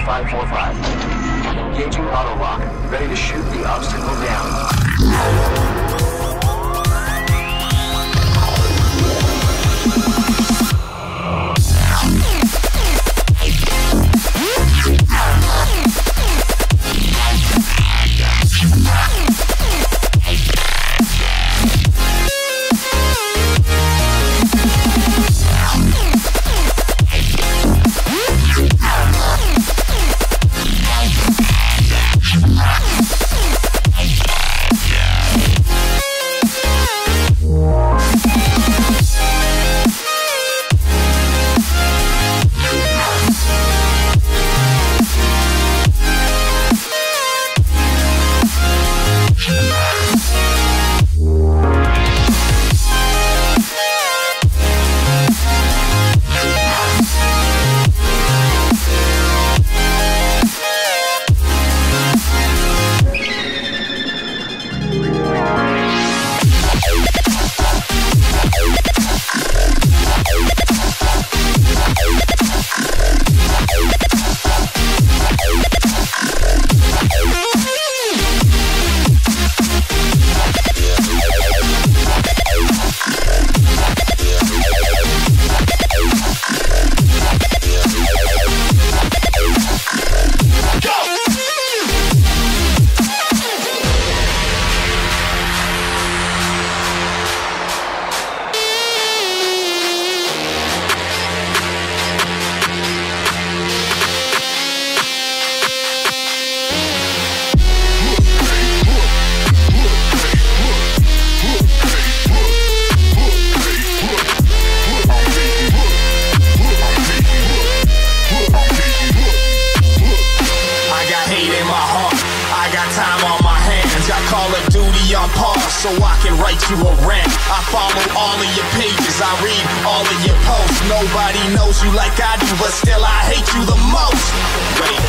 1545. Engaging auto lock. Ready to shoot the obstacle my heart. I got time on my hands. I Call of Duty on pause so I can write you a rant. I follow all of your pages. I read all of your posts. Nobody knows you like I do, but still I hate you the most. Wait.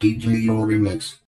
DJ Remix.